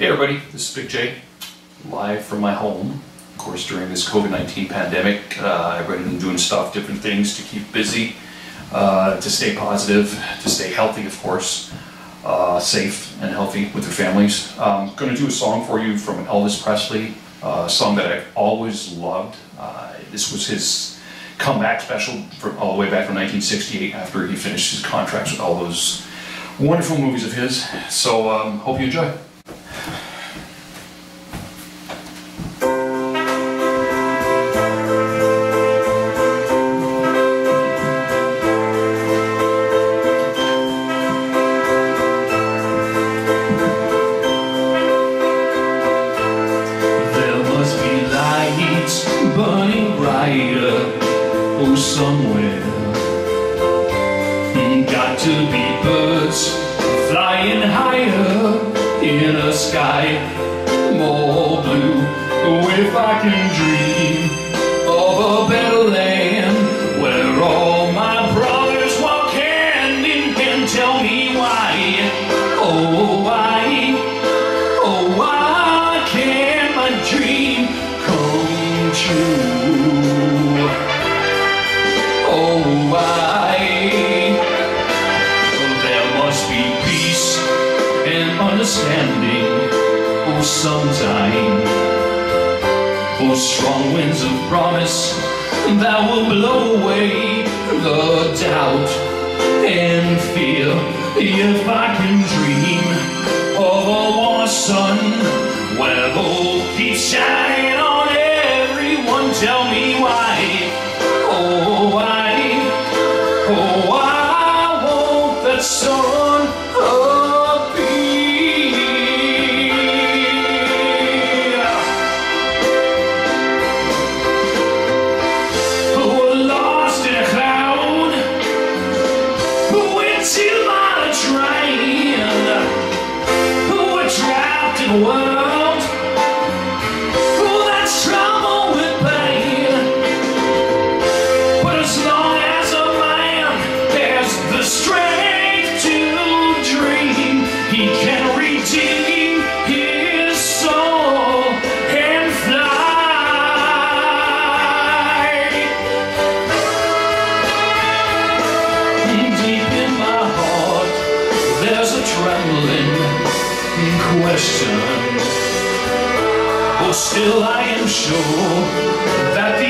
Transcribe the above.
Hey everybody, this is Big J, live from my home. Of course, during this COVID-19 pandemic, uh, I've been doing stuff, different things to keep busy, uh, to stay positive, to stay healthy, of course, uh, safe and healthy with your families. I'm going to do a song for you from Elvis Presley, a song that I've always loved. Uh, this was his comeback special from all the way back from 1968 after he finished his contracts with all those wonderful movies of his. So um, hope you enjoy. Oh somewhere. Got to be birds flying higher in a sky more blue. If I can dream of a better land where all my brothers walk hand in hand, tell me sometime. For strong winds of promise that will blow away the doubt and fear. If I can dream of a warm sun where hope keeps shining on everyone, tell me why, oh why, oh why won't that sun in with pain. But as long as a man has the strength to dream, he can redeem his soul and fly. Deep in my heart, there's a trembling question. But still I am sure that the